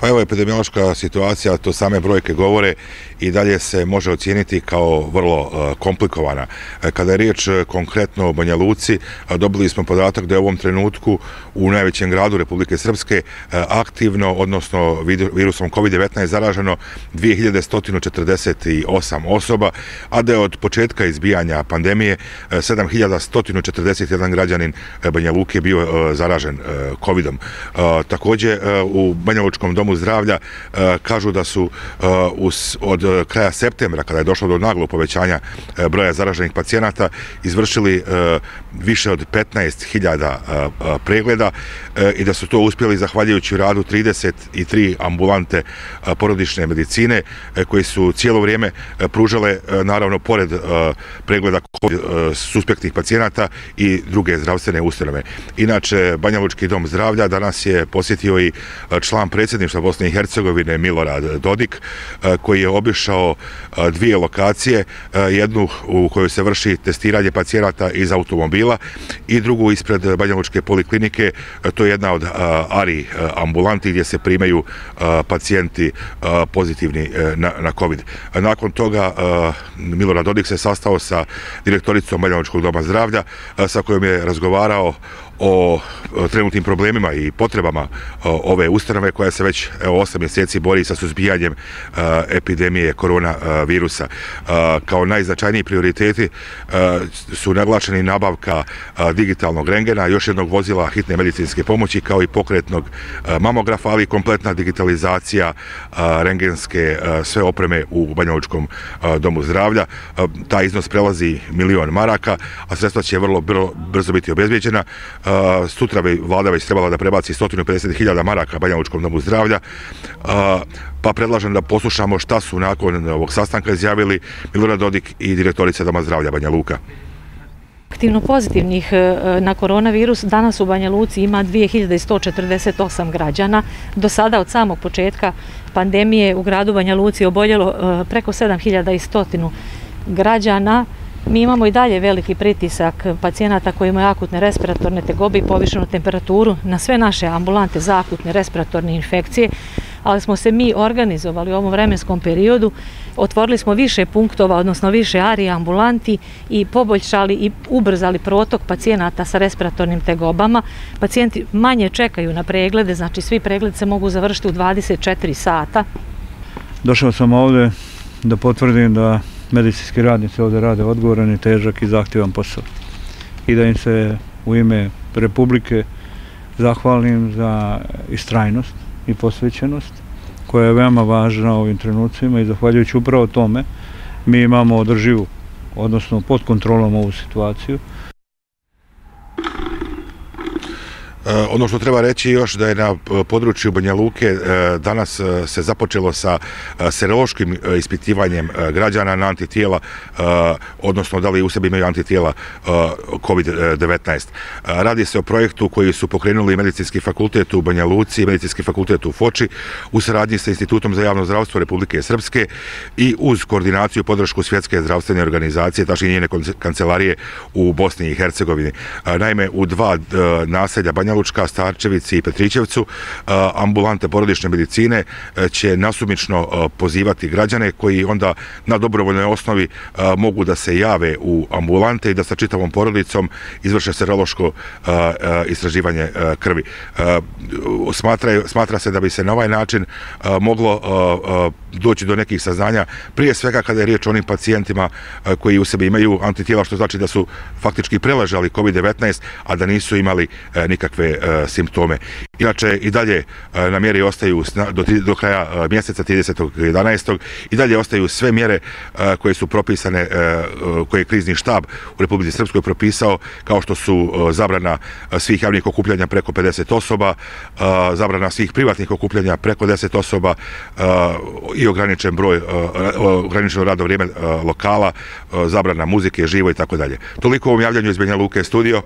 Pa evo epidemiološka situacija, to same brojke govore i dalje se može ocijeniti kao vrlo e, komplikovana. E, kada je riječ e, konkretno o Banja Luci, dobili smo podatak da je u ovom trenutku u najvećem gradu Republike Srpske aktivno, odnosno virusom COVID-19 zaraženo 2148 osoba, a da je od početka izbijanja pandemije 7141 građanin Banja Luke bio zaražen COVID-om. Također u Banja Lučkom domu domu zdravlja e, kažu da su e, od e, kraja septembra, kada je došlo do naglo povećanja broja zaraženih pacijenata, izvršili više od 15.000 pregleda E, i da su to uspjeli zahvaljujući radu 33 ambulante e, porodične medicine e, koji su cijelo vrijeme pružale, naravno, pored pregleda suspektnih pacijenata i druge zdravstvene ustanove. Inače, Banja Lučki dom zdravlja danas je posjetio i član predsjedništva Bosne i Hercegovine Milorad Dodik koji je obišao dvije lokacije, jednu u kojoj se vrši testiranje pacijenata iz automobila i drugu ispred Banjalučke poliklinike, to je jedna od ARI ambulanti gdje se primaju pacijenti pozitivni e, na COVID. Nakon toga Milorad Dodik se sastao sa direktoricom Banjalučkog doma zdravlja sa kojom je razgovarao o e, trenutnim problemima i potrebama e, ove ustanove koja se već 8 mjeseci bori sa suzbijanjem epidemije koronavirusa. Kao najznačajniji prioriteti su naglačeni nabavka digitalnog rengena, još jednog vozila hitne medicinske pomoći kao i pokretnog e, mamografa, ali i kompletna digitalizacija e, rengenske e, sve opreme u Banjovičkom domu zdravlja. Ta iznos prelazi milion maraka, a sredstva će vrlo brzo biti obezbijeđena sutra bi vlada već trebala da prebaci 150.000 maraka Banjalučkom domu zdravlja, pa predlažem da poslušamo šta su nakon ovog sastanka izjavili Milorad Dodik i direktorica Doma zdravlja Banja Luka. Aktivno pozitivnih e, e, na koronavirus danas u Banja Luci ima 2148 građana. Do sada od samog početka pandemije u gradu Banja Luci oboljelo e, preko 7100 građana. Mi imamo i dalje veliki pritisak pacijenata koji imaju akutne respiratorne tegobe i povišenu temperaturu na sve naše ambulante za akutne respiratorne infekcije, ali smo se mi organizovali u ovom vremenskom periodu, otvorili smo više punktova, odnosno više arija ambulanti i poboljšali i ubrzali protok pacijenata sa respiratornim tegobama. Pacijenti manje čekaju na preglede, znači svi pregledi se mogu završiti u 24 sata. Došao sam ovde da potvrdim da medicinski radnici ovdje rade odgovoran i težak i zahtjevan posao. I da im se u ime Republike zahvalim za istrajnost i posvećenost koja je veoma važna u ovim trenucima i zahvaljujući upravo tome mi imamo održivu, odnosno pod kontrolom ovu situaciju. Eh, ono što treba reći još da je na eh, području Banja Luke eh, danas se započelo sa serološkim ispitivanjem građana na antitijela, odnosno da li u sebi imaju antitijela COVID-19. Radi se o projektu koji su pokrenuli Medicinski fakultet u Banja Luci i Medicinski fakultet u Foči u saradnji sa Institutom za javno zdravstvo Republike Srpske i uz koordinaciju podršku Svjetske zdravstvene organizacije, tačnije njene kancelarije u Bosni i Hercegovini. Naime, u dva naselja Banja Lučka, Starčevici i Petrićevcu, e, ambulante porodične medicine e, će nasumično e, pozivati građane koji onda na dobrovoljnoj osnovi mogu da se jave u ambulante i da sa čitavom porodicom izvrše serološko istraživanje krvi. Smatra se da bi se na ovaj način moglo doći do nekih saznanja, prije svega kada je riječ o onim pacijentima koji u sebi imaju antitijela, što znači da su faktički preležali COVID-19, a da nisu imali nikakve E, simptome. Inače, i dalje e, na mjeri ostaju do kraja e, mjeseca 30.11. i dalje ostaju sve mjere e, koje su propisane, e, e, koje je krizni štab u Republike Srpskoj propisao, kao što su zabrana svih javnih okupljanja preko 50 osoba, zabrana svih privatnih okupljanja preko 10 osoba i ograničen broj, ograničeno radno vrijeme lokala, zabrana muzike, živo i tako dalje. Toliko u ovom javljanju iz Benja Luke studio.